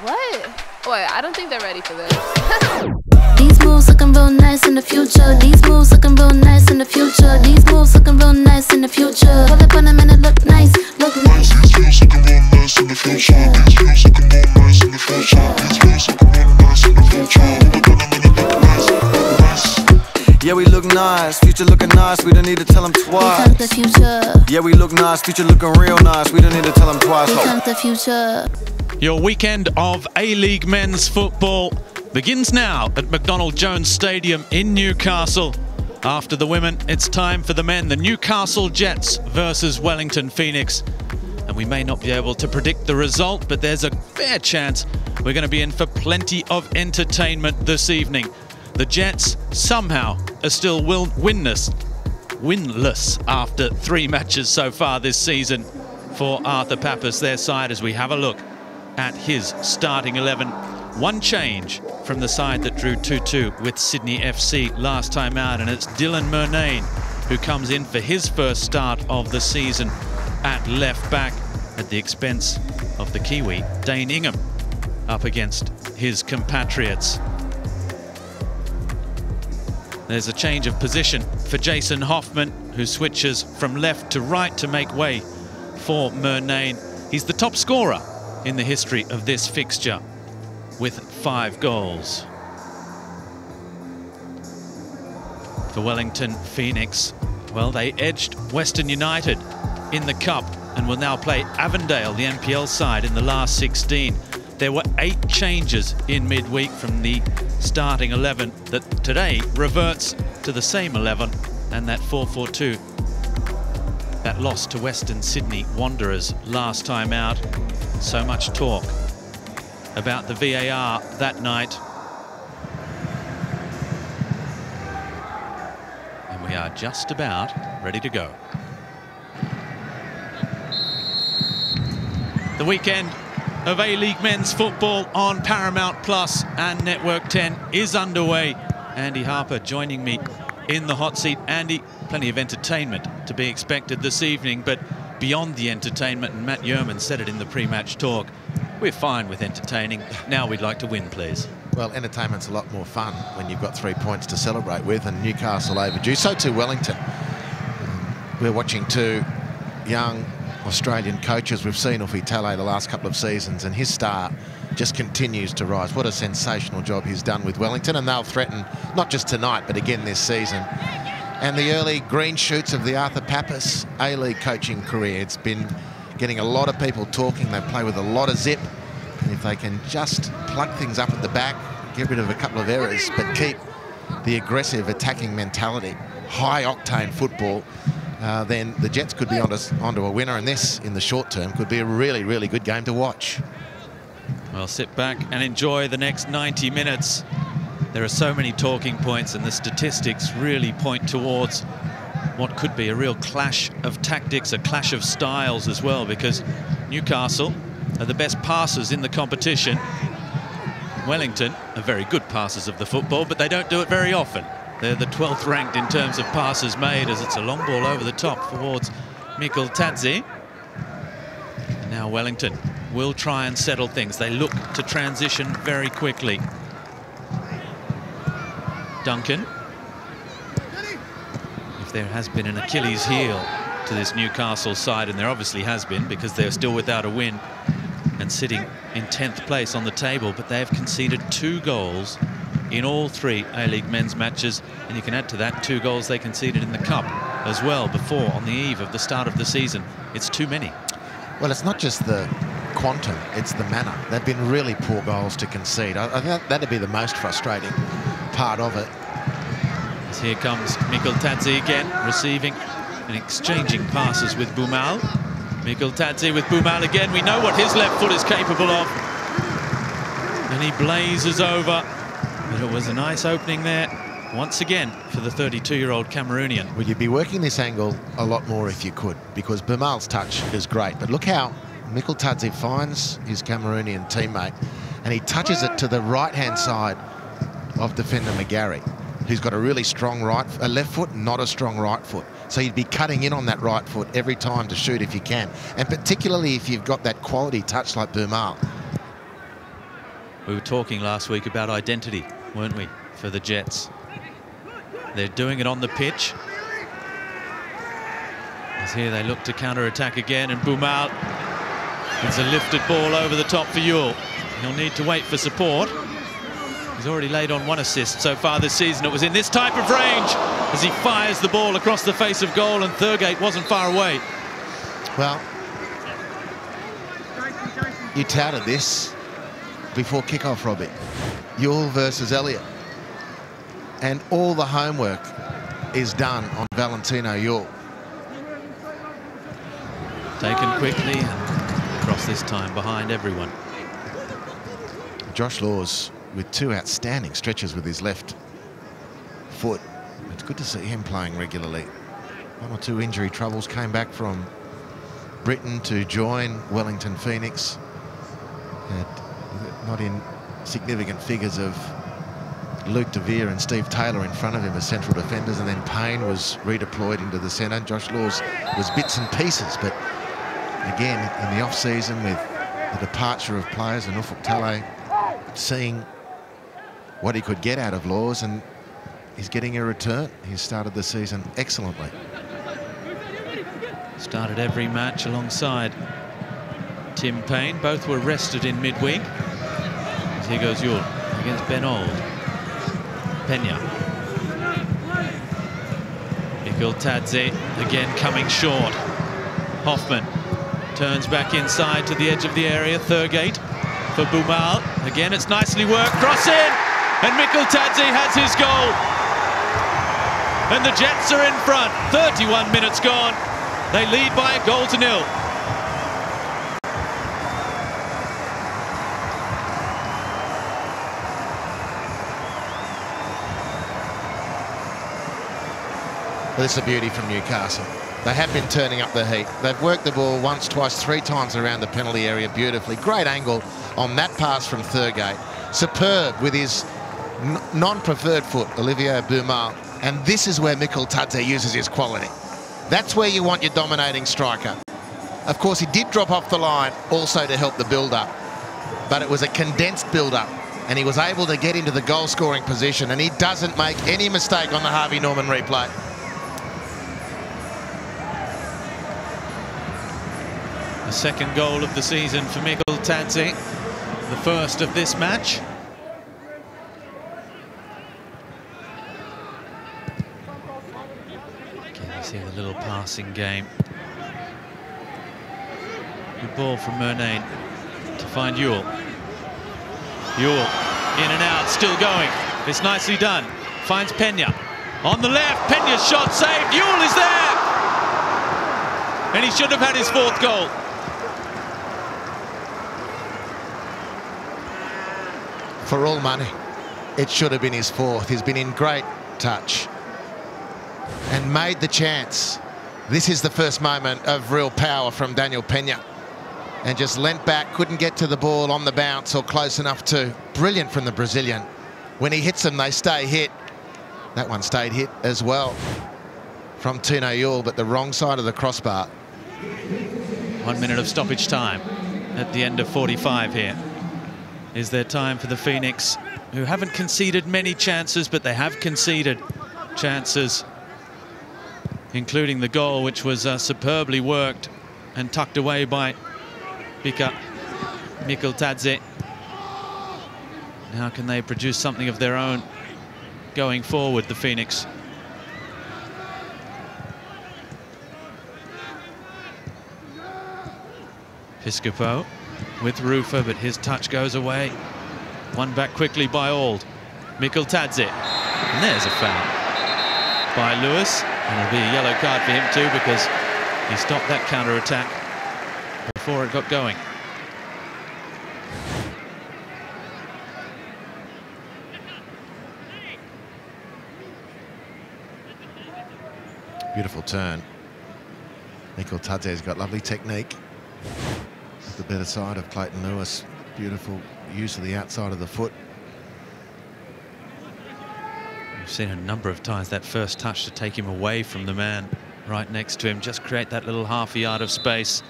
What? Wait, I don't think they're ready for this. These moves looking real nice in the future. These moves looking real nice in the future. These moves looking real nice in the future. Pull up on them and it look nice, look nice. These moves looking real nice in the future. These moves looking real nice in the future. These moves looking real nice in the future. Look at them and it look nice. Yeah, we look nice, future looking nice, we don't need to tell them We twice. come the future. Yeah, we look nice, future looking real nice, we don't need to tell them twice. We Ho. the future. Your weekend of A League men's football begins now at McDonald Jones Stadium in Newcastle. After the women, it's time for the men. The Newcastle Jets versus Wellington Phoenix. And we may not be able to predict the result, but there's a fair chance we're going to be in for plenty of entertainment this evening. The Jets somehow are still winless, winless after three matches so far this season for Arthur Papas, their side, as we have a look at his starting 11. One change from the side that drew 2-2 with Sydney FC last time out, and it's Dylan Murnane who comes in for his first start of the season at left back at the expense of the Kiwi, Dane Ingham, up against his compatriots. There's a change of position for Jason Hoffman, who switches from left to right to make way for Murnane. He's the top scorer in the history of this fixture with five goals. For Wellington Phoenix, well, they edged Western United in the Cup and will now play Avondale, the NPL side, in the last 16. There were eight changes in midweek from the starting 11 that today reverts to the same 11 and that 4-4-2 that loss to Western Sydney Wanderers last time out. So much talk about the VAR that night. And we are just about ready to go. The weekend of A-League men's football on Paramount Plus and Network 10 is underway. Andy Harper joining me in the hot seat. Andy, plenty of entertainment to be expected this evening, but beyond the entertainment, and Matt Yerman said it in the pre-match talk, we're fine with entertaining. Now we'd like to win, please. Well, entertainment's a lot more fun when you've got three points to celebrate with, and Newcastle overdue. So too Wellington. We're watching two young Australian coaches. We've seen Ufuk Talay the last couple of seasons, and his star just continues to rise. What a sensational job he's done with Wellington, and they'll threaten not just tonight, but again this season. And the early green shoots of the Arthur Papas A-League coaching career. It's been getting a lot of people talking. They play with a lot of zip. And if they can just plug things up at the back, get rid of a couple of errors, but keep the aggressive attacking mentality, high octane football, uh, then the Jets could be onto, onto a winner. And this, in the short term, could be a really, really good game to watch. Well, sit back and enjoy the next 90 minutes. There are so many talking points, and the statistics really point towards what could be a real clash of tactics, a clash of styles as well, because Newcastle are the best passers in the competition. Wellington are very good passers of the football, but they don't do it very often. They're the 12th ranked in terms of passes made as it's a long ball over the top towards Mikeltadze. Now Wellington will try and settle things. They look to transition very quickly. Duncan. If there has been an Achilles heel to this Newcastle side, and there obviously has been because they're still without a win and sitting in 10th place on the table, but they have conceded two goals in all three A-League men's matches, and you can add to that two goals they conceded in the Cup as well before on the eve of the start of the season. It's too many. Well, it's not just the quantum, it's the manner. They've been really poor goals to concede. I, I think that'd be the most frustrating part of it. As here comes Mikeltadze again, receiving and exchanging passes with Boumal. Mikkel Tadze with Boumal again. We know what his left foot is capable of. And he blazes over. But it was a nice opening there, once again, for the 32-year-old Cameroonian. Well, you'd be working this angle a lot more if you could, because Boumal's touch is great. But look how Mikeltadze finds his Cameroonian teammate, and he touches it to the right-hand side of defender McGarry, who's got a really strong right, a left foot, not a strong right foot. So you'd be cutting in on that right foot every time to shoot if you can, and particularly if you've got that quality touch like Boumal. We were talking last week about identity, weren't we, for the Jets? They're doing it on the pitch. As here they look to counter-attack again, and Boumal it's a lifted ball over the top for Yuel. He'll need to wait for support. He's already laid on one assist so far this season. It was in this type of range as he fires the ball across the face of goal, and Thurgate wasn't far away. Well, you touted this before kickoff, Robbie. Yuel versus Elliott. And all the homework is done on Valentino Yuel. Taken quickly across this time behind everyone. Josh Laws with two outstanding stretches with his left foot. It's good to see him playing regularly. One or two injury troubles came back from Britain to join Wellington Phoenix. Had not in significant figures of Luke DeVere and Steve Taylor in front of him as central defenders, and then Payne was redeployed into the centre. Josh Laws was bits and pieces, but again, in the off-season with the departure of players and Ufuk Talay, seeing what he could get out of Laws, and he's getting a return. He's started the season excellently. Started every match alongside Tim Payne. Both were rested in midweek. Here goes Yuel against Ben Old. Penha. Mikkel Tadze again coming short. Hoffman turns back inside to the edge of the area. Thurgate for Boumal. Again, it's nicely worked. Cross in! And Mikeltadze has his goal. And the Jets are in front. 31 minutes gone. They lead by a goal to nil. Well, this is a beauty from Newcastle. They have been turning up the heat. They've worked the ball once, twice, three times around the penalty area beautifully. Great angle on that pass from Thurgate. Superb with his non-preferred foot, Olivier Boumal. And this is where Mikeltadze uses his quality. That's where you want your dominating striker. Of course, he did drop off the line also to help the build-up. But it was a condensed build-up. And he was able to get into the goal-scoring position. And he doesn't make any mistake on the Harvey Norman replay. The second goal of the season for Mikeltadze. The first of this match. Can passing game? Good ball from Murnane to find Yuel. Yuel in and out, still going. It's nicely done. Finds Penha. On the left, Penha's shot saved. Yuel is there! And he should have had his fourth goal. for all money. It should have been his fourth. He's been in great touch and made the chance. This is the first moment of real power from Daniel Penha. And just leant back, couldn't get to the ball on the bounce or close enough to. Brilliant from the Brazilian. When he hits them, they stay hit. That one stayed hit as well from Tino Yuel, but the wrong side of the crossbar. One minute of stoppage time at the end of 45 here is there time for the Phoenix, who haven't conceded many chances, but they have conceded chances, including the goal, which was uh, superbly worked and tucked away by Bika Mikkel Tadze. How can they produce something of their own going forward, the Phoenix? Piscopo with Rufer, but his touch goes away. One back quickly by Old. Mikkel Tadze. And there's a foul by Lewis. And it'll be a yellow card for him too because he stopped that counter-attack before it got going. Beautiful turn. Mikeltadze's got lovely technique the better side of Clayton Lewis. Beautiful use of the outside of the foot. We've seen a number of times that first touch to take him away from the man right next to him, just create that little half a yard of space.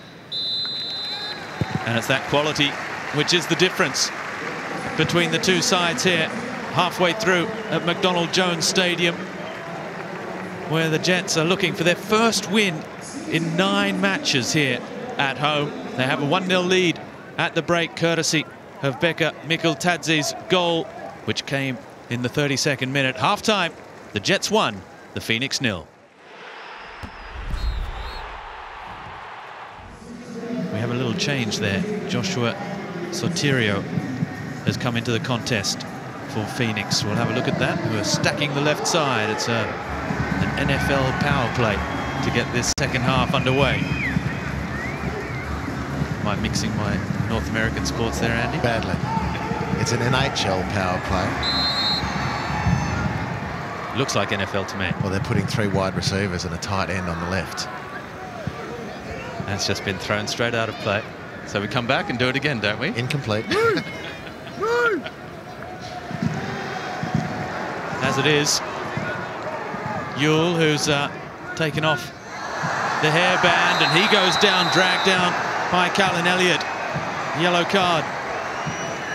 And it's that quality which is the difference. between the two sides here, halfway through at McDonald Jones Stadium, where the Jets are looking for their first win in nine matches here at home. They have a 1-0 lead at the break, courtesy of Beka Mikeltadze's goal, which came in the 32nd minute. Half-time, the Jets won, the Phoenix nil. We have a little change there. Jaushua Sotirio has come into the contest for Phoenix. We'll have a look at that. We're stacking the left side. It's a, an NFL power play to get this second half underway. Am I mixing my North American sports there, Andy? Badly. It's an NHL power play. Looks like NFL to me. Well, they're putting three wide receivers and a tight end on the left. That's just been thrown straight out of play. So we come back and do it again, don't we? Incomplete. As it is, Yuel, who's uh, taken off the hairband, and he goes down, dragged down by Callan Elliott. Yellow card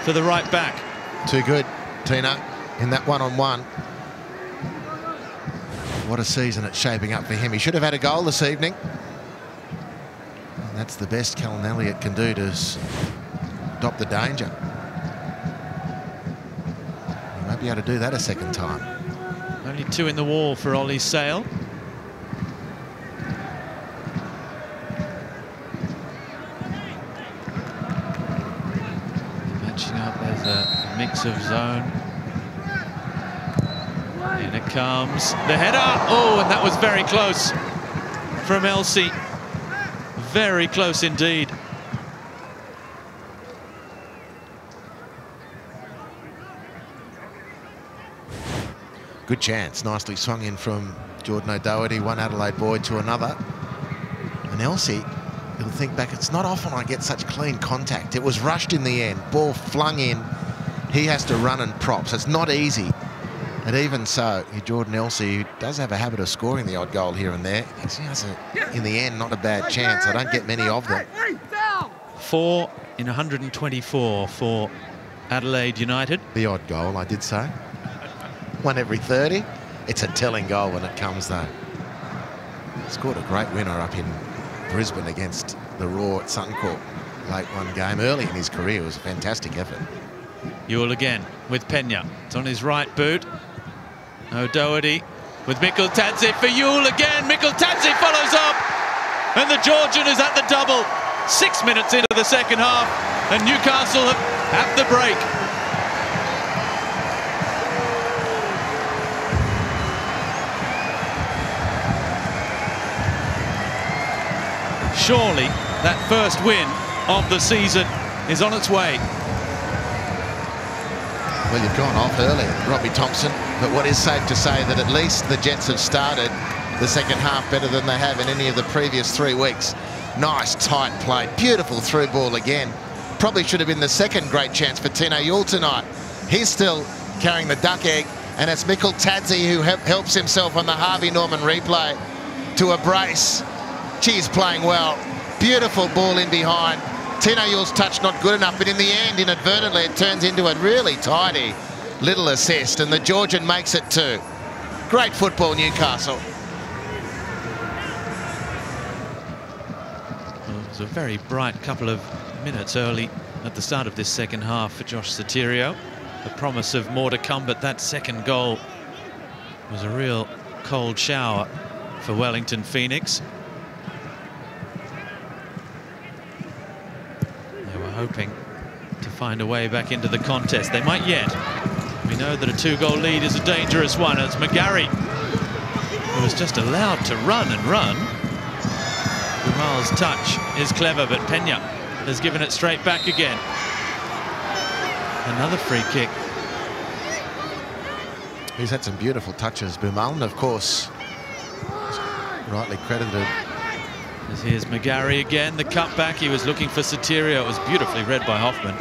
for the right back. Too good, Tino, in that one-on-one. What a season it's shaping up for him. He should have had a goal this evening. And that's the best Callan Elliott can do to stop the danger. He won't be able to do that a second time. Only two in the wall for Ollie Sail. Matching up as a mix of zone. Comes. The header. Oh, and that was very close from Elsey. Very close indeed. Good chance. Nicely swung in from Jordan O'Doherty, one Adelaide boy to another. And Elsey, you'll think back, it's not often I get such clean contact. It was rushed in the end, ball flung in. He has to run and props. it's not easy. And even so, Jordan Elsey, who does have a habit of scoring the odd goal here and there, he has, a, in the end, not a bad chance. I don't get many of them. Four in 124 for Adelaide United. The odd goal, I did say. One every 30. It's a telling goal when it comes, though. Scored a great winner up in Brisbane against the Roar at Suncorp. Late one game early in his career. It was a fantastic effort. Yuel again with Penha. It's on his right boot. O'Doherty with Mikeltadze for Yuel again. Mikeltadze follows up. And the Georgian is at the double. Six minutes into the second half. And Newcastle have, have the break. Surely that first win of the season is on its way. Well, you've gone off early, Robbie Thompson. But what is safe to say that at least the Jets have started the second half better than they have in any of the previous three weeks. Nice, tight play. Beautiful through ball again. Probably should have been the second great chance for Tino Yuel tonight. He's still carrying the duck egg, and it's Mikeltadze who helps himself on the Harvey Norman replay to a brace. She's playing well. Beautiful ball in behind. Tino Yuel's touch not good enough, but in the end, inadvertently, it turns into a really tidy little assist, and the Georgian makes it two. Great football, Newcastle. Well, it was a very bright couple of minutes early at the start of this second half for Josh Sotirio. The promise of more to come, but that second goal was a real cold shower for Wellington Phoenix. They were hoping to find a way back into the contest. They might yet. We know that a two-goal lead is a dangerous one. It's McGarry who was just allowed to run and run. Boumal's touch is clever, but Penha has given it straight back again. Another free kick. He's had some beautiful touches, Boumal, and of course, rightly credited. Here's McGarry again, the cutback. He was looking for Sotirio. It was beautifully read by Hoffman.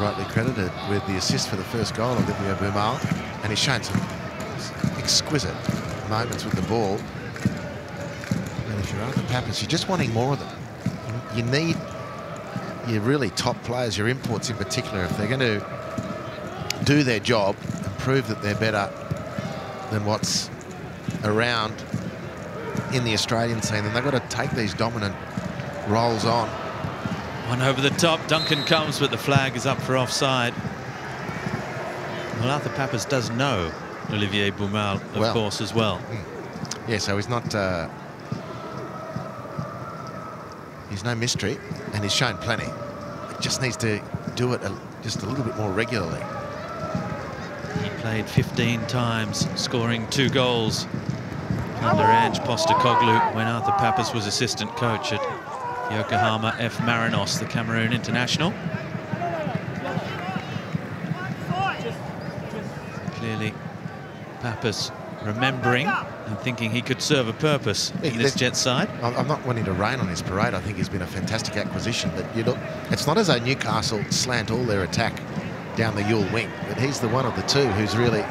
Rightly credited with the assist for the first goal, Olivier Boumal, and he's shown some exquisite moments with the ball. And if you're Arthur Papas, you're just wanting more of them. You need your really top players, your imports in particular, if they're going to do their job and prove that they're better than what's around in the Australian scene, then they've got to take these dominant roles on. One over the top. Duncan comes, but the flag is up for offside. Well, Arthur Papas does know Olivier Boumal, of Well. course, as well. Yeah, so he's not. Uh, he's no mystery, and he's shown plenty. He just needs to do it a, just a little bit more regularly. He played 15 times, scoring two goals under Ange Postecoglou when Arthur Papas was assistant coach at Yokohama F. Marinos, the Cameroon international. Clearly, Papas remembering and thinking he could serve a purpose Yeah, in this jet side. I'm I'm not wanting to rain on his parade. I think he's been a fantastic acquisition. But you look, it's not as though Newcastle slant all their attack down the Yuel wing, but he's the one of the two who's really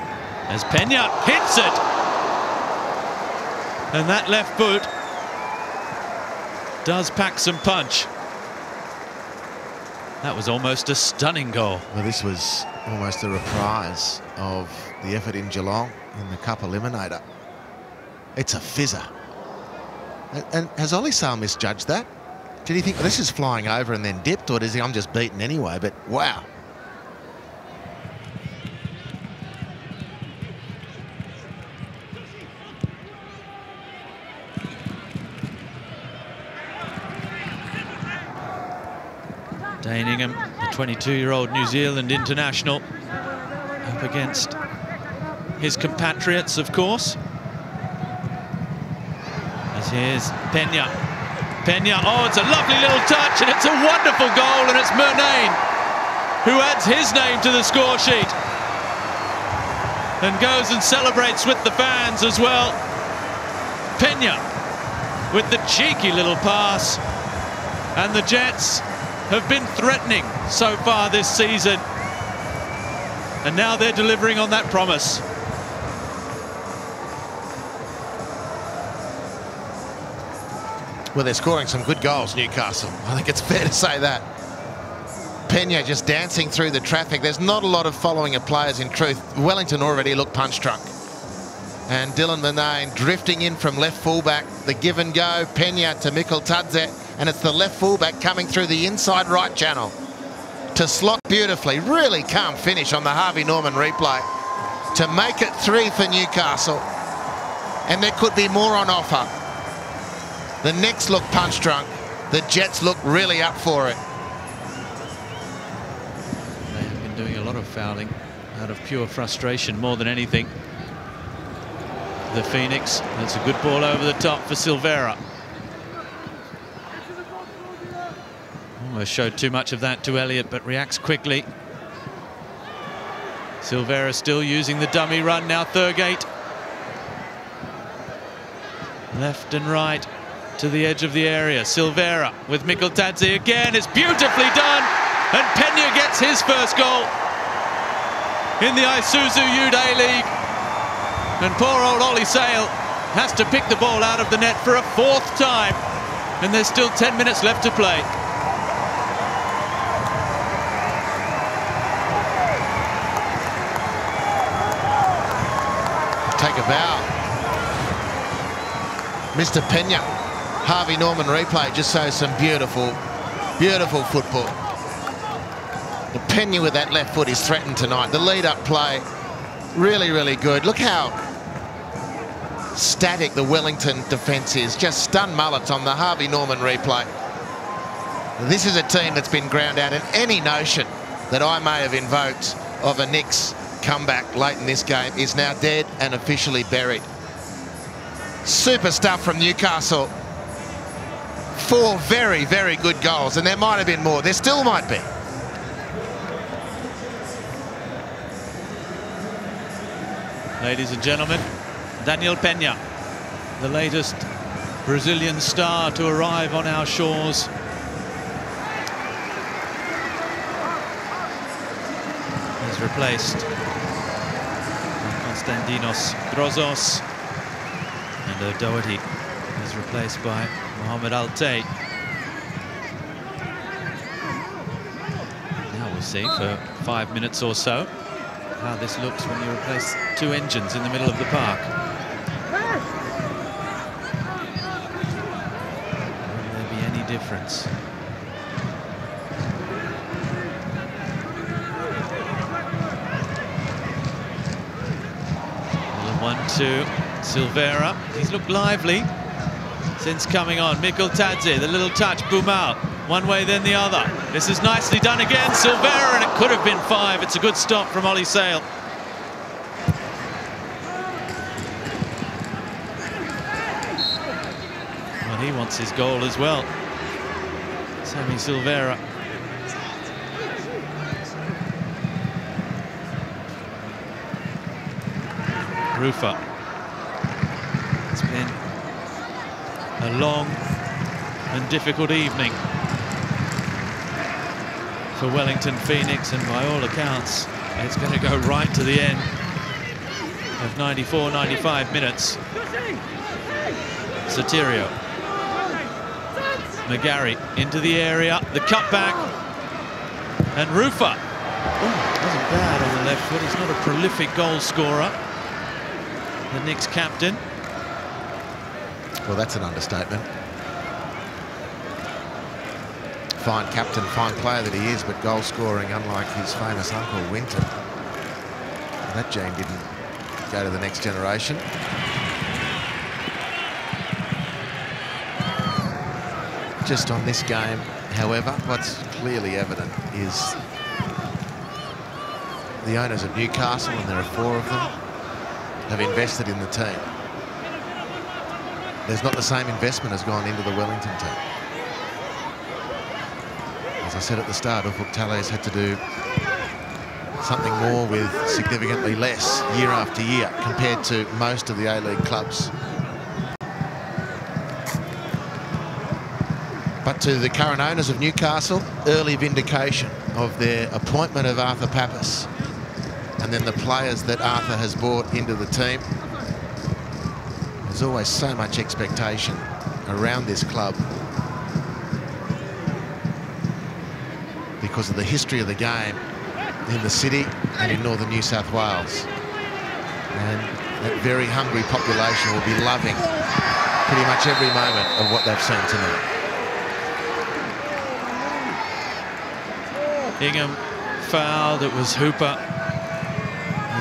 as Penha hits it. And that left boot does pack some punch. That was almost a stunning goal. Well, this was almost a reprise of the effort in Geelong in the Cup Eliminator. It's a fizzer. And, and has Ollie misjudged that? Did he think this is flying over and then dipped, or does he, I'm just beaten anyway? But wow. Dane Ingham, the 22-year-old New Zealand international, up against his compatriots, of course. As here's Penha. Penha, oh, it's a lovely little touch, and it's a wonderful goal, and it's Murnane who adds his name to the score sheet and goes and celebrates with the fans as well. Penha with the cheeky little pass, and the Jets have been threatening so far this season. And now they're delivering on that promise. Well, they're scoring some good goals, Newcastle. I think it's fair to say that. Penha just dancing through the traffic. There's not a lot of following of players in truth. Wellington already looked punch drunk. And Dylan Murnane drifting in from left fullback. The give and go, Penha to Mikeltadze. And it's the left fullback coming through the inside right channel to slot beautifully. Really calm finish on the Harvey Norman replay to make it three for Newcastle. And there could be more on offer. The Nix look punch drunk. The Jets look really up for it. They have been doing a lot of fouling out of pure frustration more than anything. The Phoenix, that's a good ball over the top for Silvera. Almost showed too much of that to Elliott, but reacts quickly. Silvera still using the dummy run now, Thurgate. Left and right to the edge of the area. Silvera with Mikeltadze again. It's beautifully done. And Penha gets his first goal in the Isuzu UTE A-League. And poor old Ollie Sail has to pick the ball out of the net for a fourth time. And there's still 10 minutes left to play. Take a bow. Mr. Penha. Harvey Norman replay just shows some beautiful, beautiful football. The Penha with that left foot is threatened tonight. The lead-up play, really, really good. Look how static the Wellington defence is. Just stun mullets on the Harvey Norman replay. This is a team that's been ground out, and any notion that I may have invoked of a Nix comeback late in this game is now dead and officially buried. Super stuff from Newcastle. Four very, very good goals, and there might have been more. There still might be. Ladies and gentlemen, Daniel Penha, the latest Brazilian star to arrive on our shores. Is replaced Konstantinos Grozos and O'Doherty is replaced by Mohamed Al-Taay. Now we'll see for five minutes or so. how this looks when you replace two engines in the middle of the park. Will there be any difference? One-two, Silvera. He's looked lively since coming on. Mikeltadze, the little touch, out. One way, then the other. This is nicely done again. Silvera, and it could have been five. It's a good stop from Ollie Sail. Well, he wants his goal as well. Sammy Silvera. Rufer. It's been a long and difficult evening for Wellington Phoenix and by all accounts it's going to go right to the end of 94 95 minutes. Sotirio McGarry into the area the cutback and Rufer oh, wasn't bad on the left foot. He's not a prolific goal scorer the Nix captain. Well, that's an understatement. Fine captain, fine player that he is, but goal scoring, unlike his famous uncle Winton. That gene didn't go to the next generation. Just on this game, however, what's clearly evident is the owners of Newcastle, and there are four of them, have invested in the team. There's not the same investment has gone into the Wellington team. As I said at the start, Ufuk Talay's had to do something more with significantly less year after year compared to most of the A-League clubs. But to the current owners of Newcastle, early vindication of their appointment of Arthur Papas and then the players that Arthur has brought into the team. There's always so much expectation around this club because of the history of the game in the city and in northern New South Wales. And that very hungry population will be loving pretty much every moment of what they've seen tonight. Ingham fouled, it was Hooper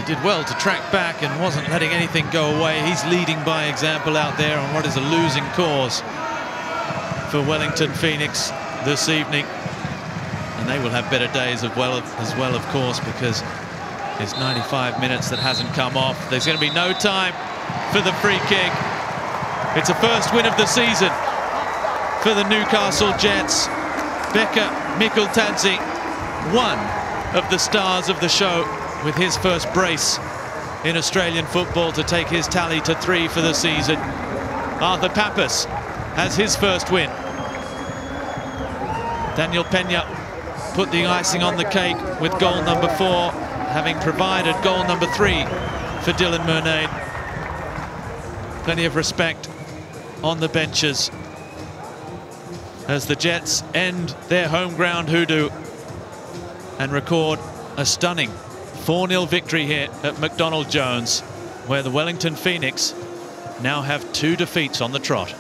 he did well to track back and wasn't letting anything go away. He's leading by example out there on what is a losing cause for Wellington Phoenix this evening. And they will have better days as well, as well, of course, because it's 95 minutes that hasn't come off. There's going to be no time for the free kick. It's a first win of the season for the Newcastle Jets. Beka Mikeltadze, one of the stars of the show with his first brace in Australian football to take his tally to three for the season. Arthur Papas has his first win. Daniel Penha put the icing on the cake with goal number four, having provided goal number three for Dylan Murnane. Plenty of respect on the benches as the Jets end their home ground hoodoo and record a stunning 4-0 victory here at McDonald Jones, where the Wellington Phoenix now have two defeats on the trot.